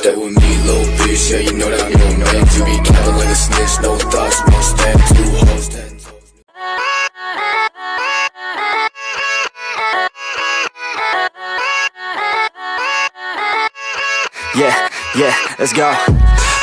Stay with me, little bitch, yeah, you know that I'm your man. You be capping like a snitch, no thoughts, one stand, two hoes, Yeah, yeah, let's go.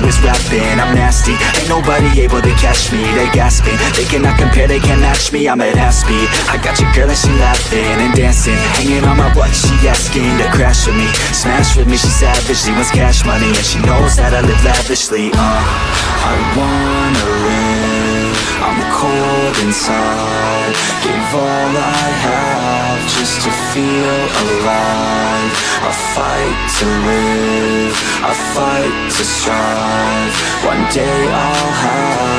who is rapping. I'm nasty, ain't nobody able to catch me. They gasping, they cannot compare, they can't match me. I'm at half speed. I got your girl and she laughing and dancing, hanging on my butt. She asking to crash with me, smash with me. She savage, she wants cash money, and she knows that I live lavishly. Uh, I wanna live. I'm cold inside. Give all I have just to feel alive. I fight to live. I fight to strive. One day I'll have.